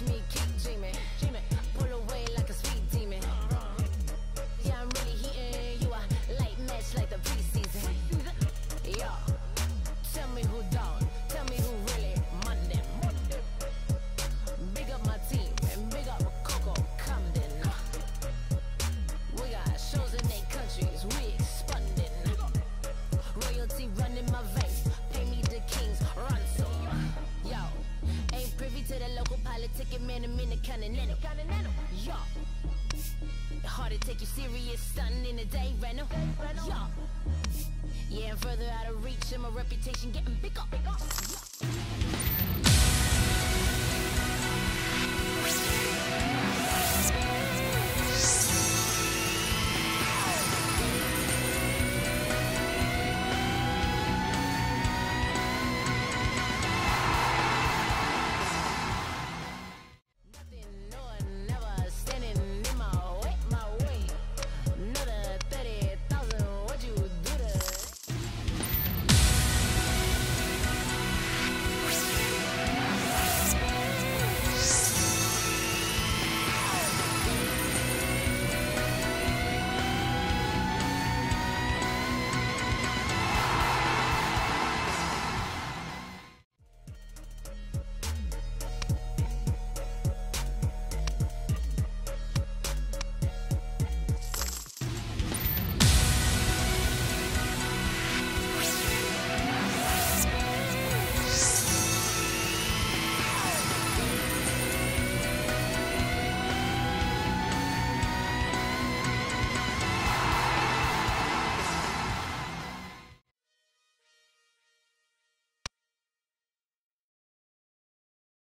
Watch me keep dreaming. Dreaming. Pull away like a speed demon. Yeah, I'm really heating you a light match like the preseason. Yeah. Tell me who dog. Tell me who really Monday. Big up my team and big up Coco Camden. We got shows in eight countries. We expanding. Royalty running my veins. Pay me the king's ransom. Local politicking man. I'm in the continental. Yo, hard to take you serious, stunting in the day rental. Yo, yeah, and further out of reach, and my reputation getting bigger. Yeah.